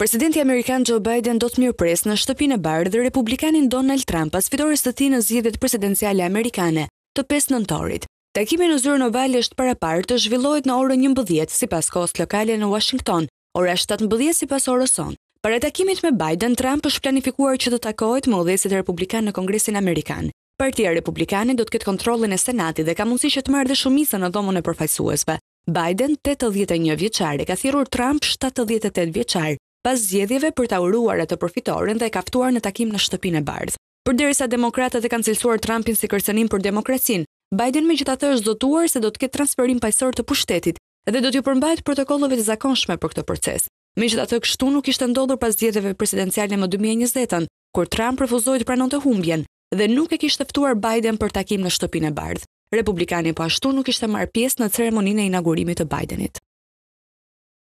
Presidenti amerikan Joe Biden do të mirëpresë në Shtëpinë e Bardhë republikanin Donald Trump pas fitores së tij në zgjedhjet presidenciale amerikane të pesë nëntorit. Takimi në Zyrën Ovale është paraparë të zhvillohet në orën njëmbëdhjetë sipas kohës lokale në Uashington, ora shtatëmbëdhjetë sipas orës sonë. Para takimit me Biden, Trump është planifikuar që të takohet me udhëheqësit republikanë në Kongresin amerikan. Partia Republikane do të ketë kontrollin e Senatit dhe ka mundësi që të marrë dhe shumicën në Dhomën e Përfaqësuesve. Biden, tetëdhjetë e një vjeçar, e ka thirrur Trump shtatëdhjetë e tetë vjeçar pas zgjedhjeve për ta uruar atë për fitoren dhe e ka ftuar në takim në Shtëpinë e Bardhë. Përderisa demokratët e kanë cilësuar Trumpin si kërcënim për demokracinë, Biden megjithatë është zotuar se do të ketë transferim paqësor të pushtetit dhe do t'iu përmbahet protokolleve të zakonshme për këtë proces. Megjithatë, kështu nuk kishte ndodhur pas zgjedhjeve presidenciale më dy mijë e njëzet-ën, kur Trump refuzoi të pranonte humbjen, dhe nuk e kishte ftuar Biden për takim në Shtëpinë e Bardhë. Republikani po ashtu nuk kishte marrë pjesë në ceremoninë e inagurimit të Bidenit.